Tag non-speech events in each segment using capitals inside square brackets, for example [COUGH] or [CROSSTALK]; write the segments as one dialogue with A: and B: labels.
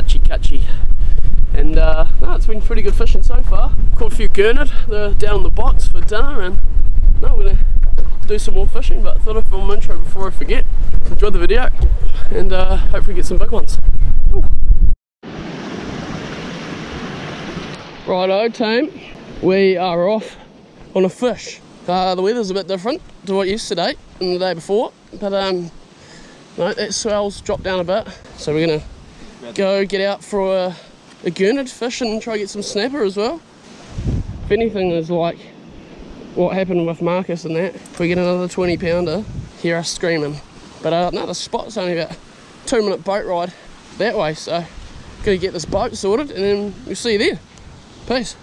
A: Catchy Catchy. And uh, no, it's been pretty good fishing so far. Caught a few gurnard, they're down the box for dinner and no, we're gonna do some more fishing, but I thought I'd film intro before I forget. Enjoy the video and uh, hopefully get some big ones. Righto team, we are off on a fish. Uh, the weather's a bit different to what yesterday and the day before, but um, no, that swell's dropped down a bit. So we're gonna go get out for a, a gurnard fish and try get some snapper as well. If anything is like what happened with Marcus and that, if we get another 20 pounder, hear us screaming. But uh, no, the spot's only about two minute boat ride that way, so gotta get this boat sorted and then we'll see you there. Peace.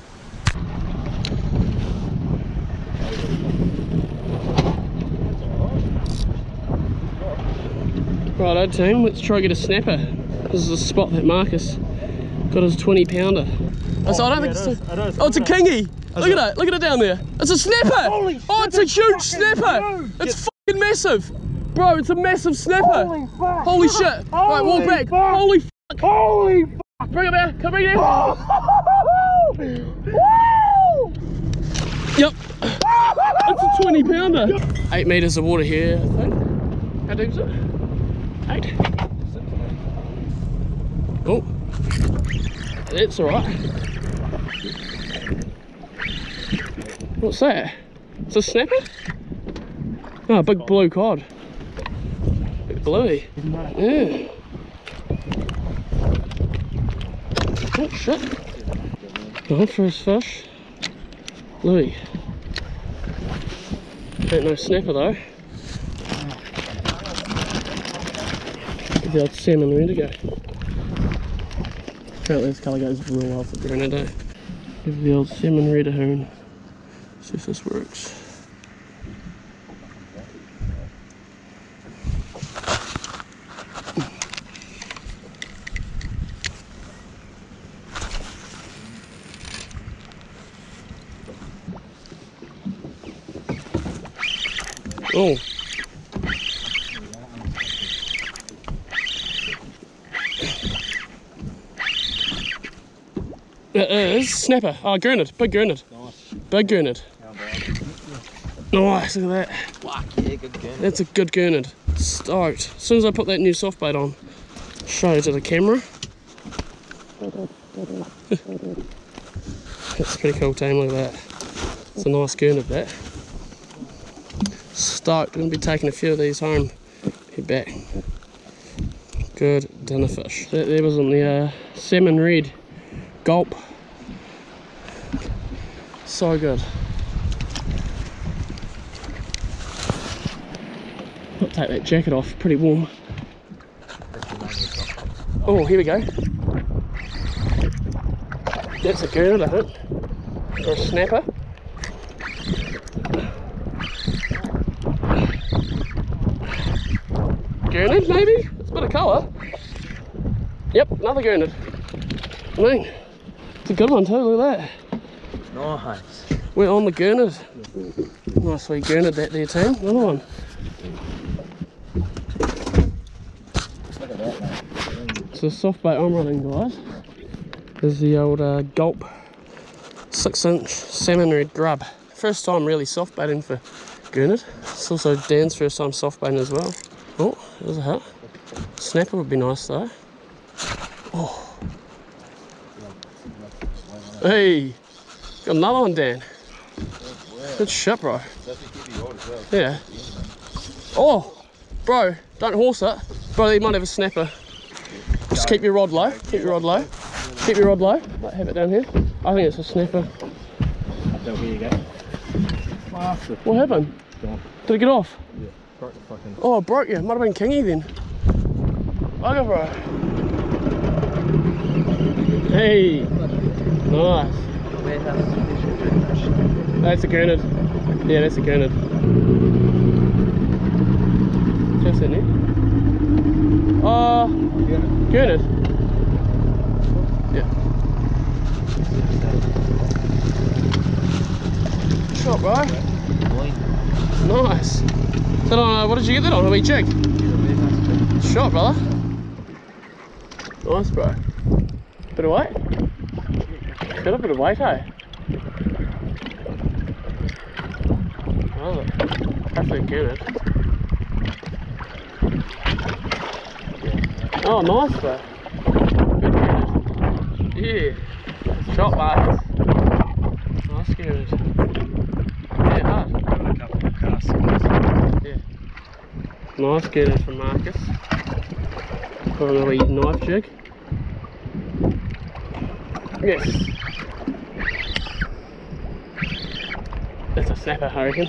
A: Righto team, let's try get a snapper. This is the spot that Marcus got his 20 pounder. Oh, so I don't
B: yeah,
A: think it's,
B: it is,
A: a, oh, it's a kingy. Look at it, look at it down there. It's a snapper.
B: Holy
A: oh, it's a huge snapper.
B: huge.
A: It's fucking massive. Bro, it's a massive snapper.
B: Holy.
A: Holy shit. right, walk back.
B: fuck.
A: Holy fuck.
B: Holy fuck!
A: Bring it back. Come bring it in. [LAUGHS]
B: Woo!
A: Yep. It's a 20 pounder. Eight meters of water here, I think. How deep is it? Eight. Oh. That's alright. What's that? It's a snapper? Oh, ah, big blue cod. Big bluey. Yeah. Oh shit. Going for his fish. Louis. Ain't no snapper though. The old salmon ready to go. Apparently this colour goes real well for gurnard. eh? Give the old salmon red a hoon. See if this works. Oh. It is snapper. Oh, gurnard. Big gurnard. Nice. Big gurnard. Nice, look at that.
C: Fuck yeah, good game.
A: That's a good gurnard. Stoked. As soon as I put that new soft bait on, show it to the camera. [LAUGHS] That's pretty cool team, look at that. It's a nice gurnard that. Stoked, gonna be taking a few of these home. Head back. Good dinner fish. That there was on the uh, salmon red gulp. So good. Take that jacket off, pretty warm. Oh, here we go. That's a gurnard, I think. Or a snapper. Gurnard, maybe? It's a bit of colour. Yep, another gurnard. I mean, it's a good one too, look at that.
C: Nice.
A: We're on the gurnard. Nice wee gurnard that there team. Another one. So the soft bait I'm running guys is the old uh, gulp 6 inch salmon red grub. First time really soft baiting for gurnard. It's also Dan's first time soft baiting as well. Oh, there's a hit. Snapper would be nice though. Oh. Hey, got another one Dan. Good shit bro. Yeah. Oh, bro, don't horse it. Bro, you might have a snapper. Just keep your rod low. Keep your rod low. Keep your rod low. Might have it down here. I think it's a snapper. What happened? Did it get off?
B: Yeah, broke the fucking.
A: Oh, it broke you. Might have been kingy then. Bugger, bro. Hey. Nice. That's a gurnard. Yeah, that's a gurnard. Just in there. Uh, gurnard. Yeah. Shot, bro. Nice. That uh, what did you get that on? A wee jig? Shot, brother. Nice, bro. Bit of weight? Got a bit of weight, eh? Oh, definitely get it. Oh, nice, get. Yeah. Shot, Marcus. Nice it. Yeah, hard.
B: Got a.
A: Nice get it from Marcus. For a wee knife jig. Yes. That's a snapper, I reckon.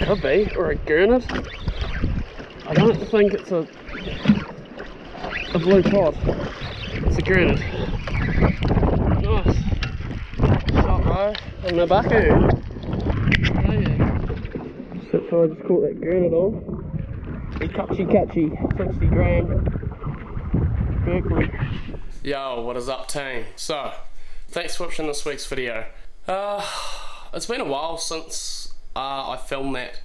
A: Could be, or a gurnard. I don't think it's a a blue cod. It's a gurnard. Nice. Shot bro. On the back So far I just caught that gurnard on. Catchy catchy 60 gram Berkley. Yo, what is up team? So, thanks for watching this week's video. Uh, it's been a while since uh, I filmed that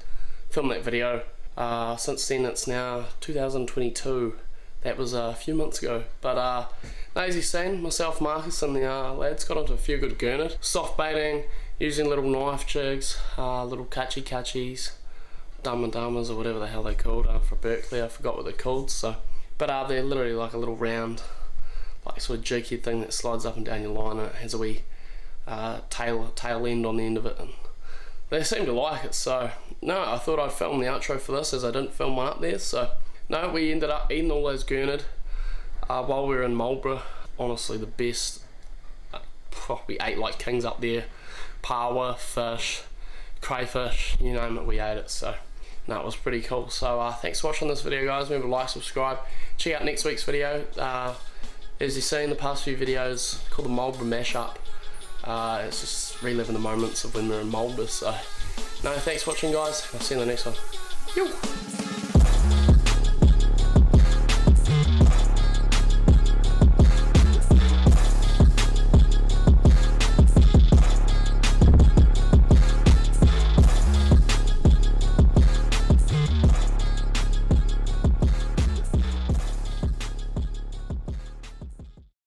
A: filmed that video. Uh, since then it's now 2022. That was a few months ago. But uh, lazy scene, myself, Marcus, and the uh, lads got onto a few good gurnard. Soft baiting, using little knife jigs, uh, little catchy catchies, dumb and dumbers or whatever the hell they're called uh, for Berkley. I forgot what they're called. So, but they're literally like a little round, like sort of jerky thing that slides up and down your line, and it has a wee uh, tail tail end on the end of it. And they seem to like it. So no, I thought I'd film the outro for this as I didn't film one up there. So no, we ended up eating all those gurnard uh, while we were in Marlborough. Honestly, the best. Uh, we ate like kings up there. Paua, fish, crayfish, you name it, we ate it. So no, it was pretty cool. So uh, thanks for watching this video, guys. Remember to like, subscribe. Check out next week's video. Uh, as you see in the past few videos, called the Marlborough Mashup. Uh, it's just reliving the moments of when we were in Marlborough. So, no, thanks for watching, guys. I'll see you in the next one. Yo.